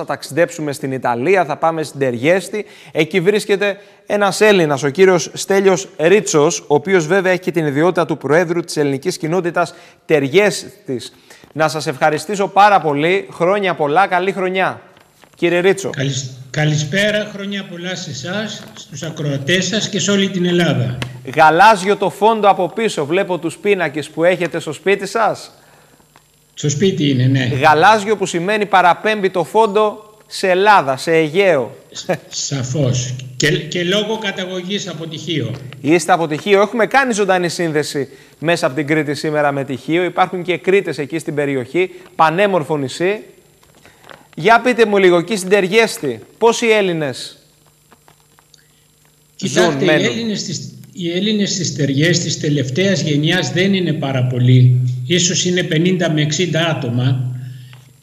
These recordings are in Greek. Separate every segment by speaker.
Speaker 1: θα ταξιδέψουμε στην Ιταλία, θα πάμε στην Τεργέστη. Εκεί βρίσκεται ένας Έλληνας, ο κύριος Στέλιος Ρίτσος, ο οποίος βέβαια έχει και την ιδιότητα του Προέδρου της ελληνικής κοινότητας Τεργέστης. Να σας ευχαριστήσω πάρα πολύ. Χρόνια πολλά, καλή χρονιά. Κύριε Ρίτσο.
Speaker 2: Καλησπέρα, χρόνια πολλά σε εσάς, στους ακροατές σας και σε όλη την Ελλάδα.
Speaker 1: Γαλάζιο το φόντο από πίσω, βλέπω τους πίνακες που έχετε στο σπίτι σας.
Speaker 2: Στο σπίτι είναι, ναι.
Speaker 1: Γαλάζιο που σημαίνει παραπέμπει το φόντο σε Ελλάδα, σε Αιγαίο.
Speaker 2: Σαφώς. Και, και λόγω καταγωγής από τυχείο.
Speaker 1: Είστε από τυχείο. Έχουμε κάνει ζωντανή σύνδεση μέσα από την Κρήτη σήμερα με τυχείο. Υπάρχουν και Κρήτες εκεί στην περιοχή. Πανέμορφο νησί. Για πείτε μου λίγο, εκεί στην Τεργέστη, πόσοι Έλληνες
Speaker 2: Κοιτάξτε, ζουν, οι Έλληνες, στις, οι Έλληνες στις Τεργές της τελευταίας γενιάς δεν είναι πάρα πολλοί. Ίσως είναι 50 με 60 άτομα.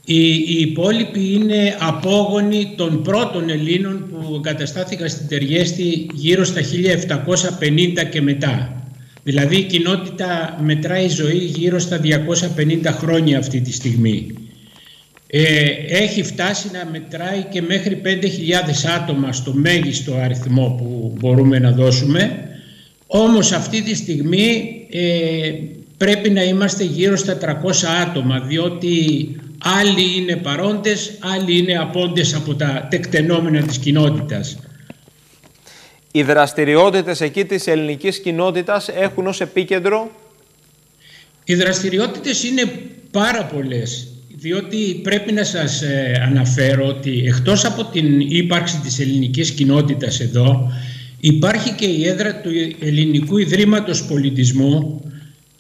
Speaker 2: Οι, οι υπόλοιποι είναι απόγονοι των πρώτων Ελλήνων που εγκαταστάθηκαν στην Τεργέστη γύρω στα 1750 και μετά. Δηλαδή η κοινότητα μετράει ζωή γύρω στα 250 χρόνια αυτή τη στιγμή ε, έχει φτάσει να μετράει και μέχρι 5.000 άτομα στο μέγιστο αριθμό που μπορούμε να δώσουμε. Όμως αυτή τη στιγμή ε, πρέπει να είμαστε γύρω στα 300 άτομα διότι άλλοι είναι παρόντες, άλλοι είναι απόντες από τα τεκτενόμενα της κοινότητας.
Speaker 1: Οι δραστηριότητες εκεί της ελληνικής κοινότητας έχουν ως επίκεντρο...
Speaker 2: Οι δραστηριότητες είναι πάρα πολλές διότι πρέπει να σας ε, αναφέρω ότι εκτός από την ύπαρξη της ελληνικής κοινότητας εδώ υπάρχει και η έδρα του Ελληνικού Ιδρύματος Πολιτισμού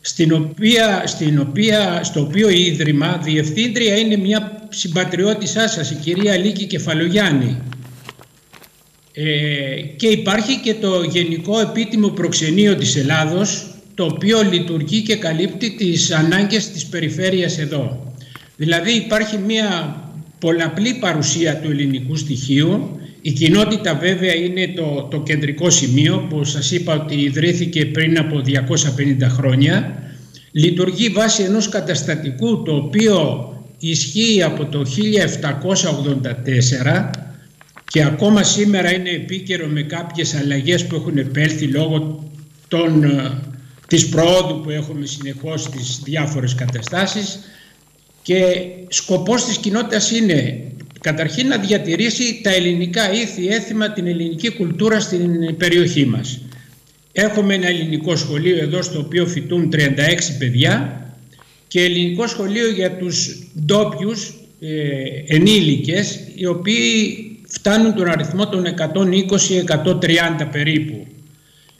Speaker 2: στην οποία, στην οποία, στο οποίο η Ίδρυμα διευθύντρια είναι μια συμπατριώτησά σας, η κυρία Λίκη Κεφαλογιάννη. Ε, και υπάρχει και το Γενικό Επίτιμο Προξενείο της Ελλάδος το οποίο λειτουργεί και καλύπτει τις ανάγκες της περιφέρειας εδώ. Δηλαδή υπάρχει μια πολλαπλή παρουσία του ελληνικού στοιχείου. Η κοινότητα βέβαια είναι το, το κεντρικό σημείο που σας είπα ότι ιδρύθηκε πριν από 250 χρόνια. Λειτουργεί βάσει ενός καταστατικού το οποίο ισχύει από το 1784 και ακόμα σήμερα είναι επίκαιρο με κάποιες αλλαγές που έχουν επέλθει λόγω των, ε, της προόδου που έχουμε συνεχώς στις διάφορες καταστάσεις και σκοπός της κοινότητας είναι καταρχήν να διατηρήσει τα ελληνικά ήθη, έθιμα, την ελληνική κουλτούρα στην περιοχή μας. Έχουμε ένα ελληνικό σχολείο εδώ στο οποίο φοιτούν 36 παιδιά και ελληνικό σχολείο για τους ντόπιους ε, ενήλικες οι οποίοι φτάνουν τον αριθμό των 120-130 περίπου.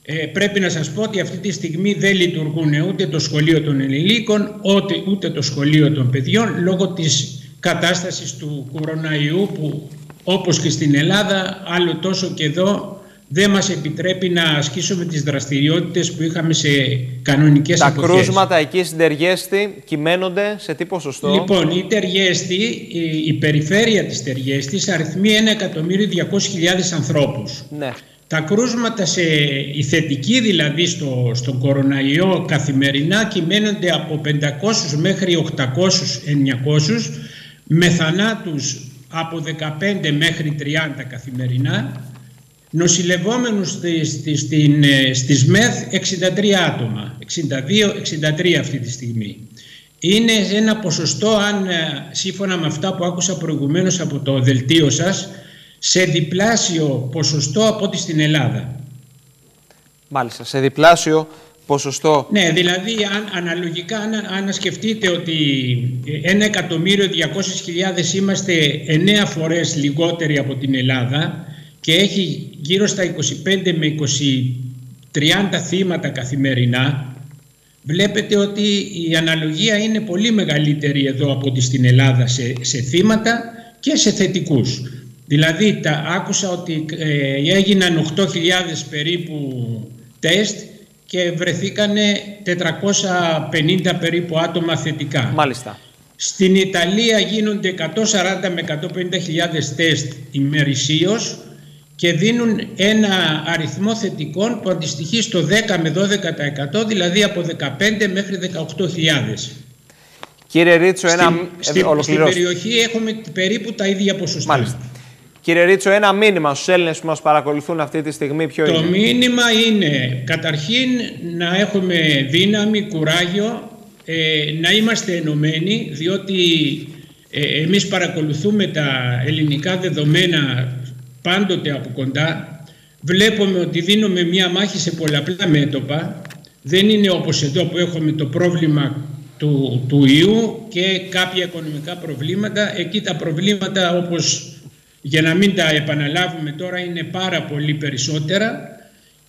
Speaker 2: Ε, πρέπει να σας πω ότι αυτή τη στιγμή δεν λειτουργούν ούτε το σχολείο των ενηλίκων ούτε, ούτε το σχολείο των παιδιών λόγω της κατάστασης του κοροναϊού που όπως και στην Ελλάδα άλλο τόσο και εδώ δεν μας επιτρέπει να ασκήσουμε τις δραστηριότητες που είχαμε σε κανονικές
Speaker 1: Τα
Speaker 2: εποχές.
Speaker 1: Τα κρούσματα εκεί στην Τεργέστη κυμαίνονται σε τι ποσοστό;
Speaker 2: Λοιπόν, η Τεργέστη, η, η περιφέρεια της Τεργέστης αριθμεί 1.200.000 ανθρώπους.
Speaker 1: Ναι.
Speaker 2: Τα κρούσματα σε η θετική δηλαδή στο, στον κοροναϊό καθημερινά κυμαίνονται από 500 μέχρι 800-900 με θανάτους από 15 μέχρι 30 καθημερινά νοσηλευόμενους στις, στην, στις ΜΕΘ 63 άτομα 62-63 αυτή τη στιγμή είναι ένα ποσοστό αν σύμφωνα με αυτά που άκουσα προηγουμένως από το δελτίο σας σε διπλάσιο ποσοστό από ό,τι στην Ελλάδα.
Speaker 1: Μάλιστα, σε διπλάσιο ποσοστό.
Speaker 2: Ναι, δηλαδή αν, αναλογικά αν, αν σκεφτείτε ότι ένα εκατομμύριο 200.000 είμαστε εννέα φορές λιγότεροι από την Ελλάδα και έχει γύρω στα 25 με 20, 30 θύματα καθημερινά βλέπετε ότι η αναλογία είναι πολύ μεγαλύτερη εδώ από ό,τι στην Ελλάδα σε, σε θύματα και σε θετικούς. Δηλαδή τα, άκουσα ότι ε, έγιναν 8.000 περίπου τεστ και βρεθήκανε 450 περίπου άτομα θετικά.
Speaker 1: Μάλιστα.
Speaker 2: Στην Ιταλία γίνονται 140 με 150.000 τεστ ημερησίως και δίνουν ένα αριθμό θετικών που αντιστοιχεί στο 10 με 12% δηλαδή από 15 μέχρι 18.000.
Speaker 1: Κύριε Ρίτσο, ένα...
Speaker 2: Στην, ε, στην περιοχή έχουμε περίπου τα ίδια ποσοστά.
Speaker 1: Μάλιστα. Κύριε Ρίτσο, ένα μήνυμα στους Έλληνες που μας παρακολουθούν αυτή τη στιγμή ποιο
Speaker 2: το
Speaker 1: είναι;
Speaker 2: Το μήνυμα είναι καταρχήν να έχουμε δύναμη, κουράγιο, ε, να είμαστε ενωμένοι διότι ε, εμείς παρακολουθούμε τα ελληνικά δεδομένα πάντοτε από κοντά. Βλέπουμε ότι δίνουμε μία μάχη σε πολλαπλά μέτωπα. Δεν είναι όπως εδώ που έχουμε το πρόβλημα του, του ιού και κάποια οικονομικά προβλήματα. Εκεί τα προβλήματα όπως για να μην τα επαναλάβουμε τώρα είναι πάρα πολύ περισσότερα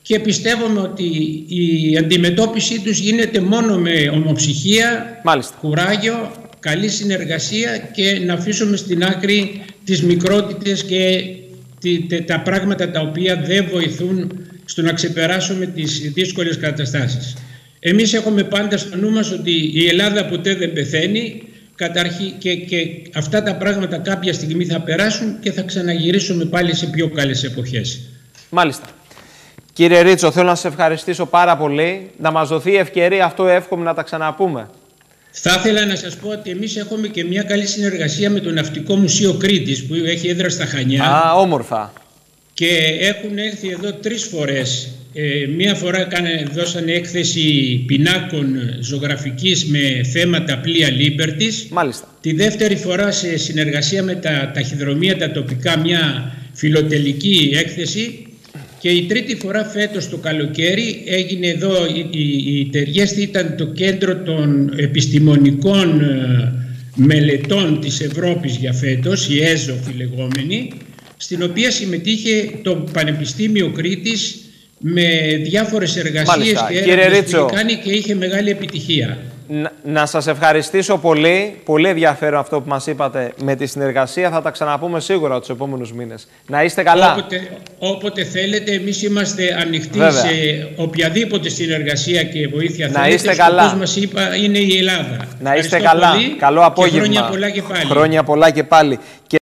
Speaker 2: και πιστεύουμε ότι η αντιμετώπιση τους γίνεται μόνο με ομοψυχία,
Speaker 1: Μάλιστα.
Speaker 2: κουράγιο, καλή συνεργασία και να αφήσουμε στην άκρη τις μικρότητες και τα πράγματα τα οποία δεν βοηθούν στο να ξεπεράσουμε τις δύσκολες καταστάσεις. Εμείς έχουμε πάντα στο νου μας ότι η Ελλάδα ποτέ δεν πεθαίνει καταρχή και, και αυτά τα πράγματα κάποια στιγμή θα περάσουν και θα ξαναγυρίσουμε πάλι σε πιο καλές εποχές.
Speaker 1: Μάλιστα. Κύριε Ρίτσο, θέλω να σας ευχαριστήσω πάρα πολύ. Να μας δοθεί η ευκαιρία, αυτό εύχομαι να τα ξαναπούμε.
Speaker 2: Θα ήθελα να σας πω ότι εμείς έχουμε και μια καλή συνεργασία με το Ναυτικό Μουσείο Κρήτης που έχει έδρα στα Χανιά.
Speaker 1: Α, όμορφα.
Speaker 2: Και έχουν έρθει εδώ τρεις φορές. Ε, μία φορά κάνε, δώσανε έκθεση πινάκων ζωγραφικής με θέματα πλοία Liberties.
Speaker 1: Μάλιστα.
Speaker 2: Τη δεύτερη φορά σε συνεργασία με τα ταχυδρομεία τα τοπικά μια φιλοτελική έκθεση και η τρίτη φορά φέτος το καλοκαίρι έγινε εδώ, η, η, ήταν το κέντρο των επιστημονικών ε, μελετών της Ευρώπης για φέτος, η ΕΖΟΦ λεγόμενη, στην οποία συμμετείχε το Πανεπιστήμιο Κρήτης με διάφορες εργασίες και έρευνες που κάνει και είχε μεγάλη επιτυχία.
Speaker 1: Να, να σας ευχαριστήσω πολύ. Πολύ ενδιαφέρον αυτό που μας είπατε με τη συνεργασία. Θα τα ξαναπούμε σίγουρα τους επόμενους μήνες. Να είστε καλά.
Speaker 2: Όποτε, όποτε θέλετε, εμείς είμαστε ανοιχτοί σε οποιαδήποτε συνεργασία και βοήθεια
Speaker 1: να
Speaker 2: θέλετε.
Speaker 1: Είστε καλά.
Speaker 2: Όπως μας είπα είναι η Ελλάδα.
Speaker 1: Να είστε καλά. Καλό απόγευμα.
Speaker 2: χρόνια πολλά και πάλι.
Speaker 1: Χρόνια πολλά και πάλι. Και